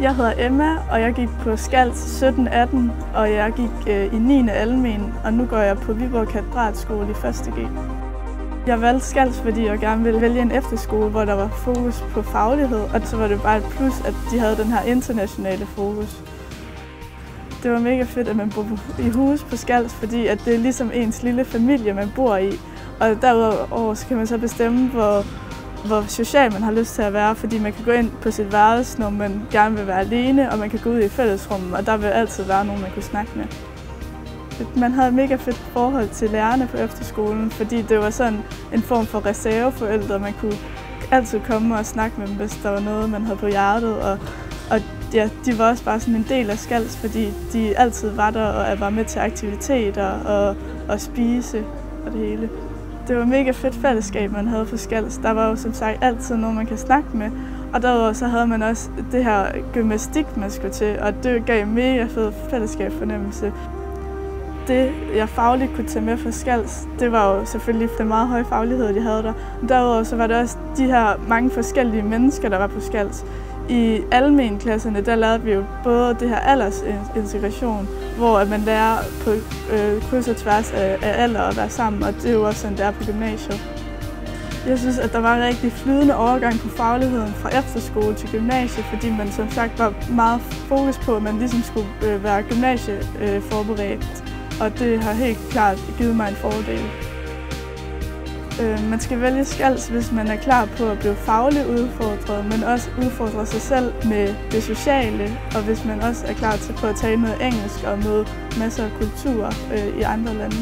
Jeg hedder Emma, og jeg gik på Skals 17-18, og jeg gik øh, i 9. almen, og nu går jeg på Viborg Katedralskole i 1. G. Jeg valgte Skals, fordi jeg gerne ville vælge en efterskole, hvor der var fokus på faglighed, og så var det bare et plus, at de havde den her internationale fokus. Det var mega fedt, at man bor i hus på Skals, fordi at det er ligesom ens lille familie, man bor i. Og derudover så kan man så bestemme, hvor hvor social man har lyst til at være, fordi man kan gå ind på sit værelse, når man gerne vil være alene, og man kan gå ud i fællesrummet, og der vil altid være nogen, man kunne snakke med. Man havde et mega fedt forhold til lærerne på efterskolen, fordi det var sådan en form for reserveforældre. Man kunne altid komme og snakke med dem, hvis der var noget, man havde på hjertet. Og, og ja, de var også bare sådan en del af Skals, fordi de altid var der og var med til aktiviteter og, og spise og det hele. Det var mega fedt fællesskab, man havde på Skals. Der var jo som sagt altid nogen, man kan snakke med. Og derudover så havde man også det her gymnastik, man skulle til, og det gav mega fed fællesskabsfornemmelse. Det, jeg fagligt kunne tage med fra Skals, det var jo selvfølgelig den meget høje faglighed, de havde der. Derudover så var det også de her mange forskellige mennesker, der var på Skals. I almenklasserne, der lavede vi jo både det her aldersintegration, hvor at man lærer på øh, kryds og tværs af, af alder at være sammen, og det er jo også sådan, det er på gymnasiet. Jeg synes, at der var en rigtig flydende overgang på fagligheden fra efterskole til gymnasiet, fordi man som sagt var meget fokus på, at man ligesom skulle øh, være gymnasieforberedt, og det har helt klart givet mig en fordel. Øh, man skal vælge skals, hvis man er klar på at blive fagligt udfordret, men også udfordre sig selv med det sociale, og hvis man også er klar til på at tale noget engelsk og møde masser af kulturer øh, i andre lande.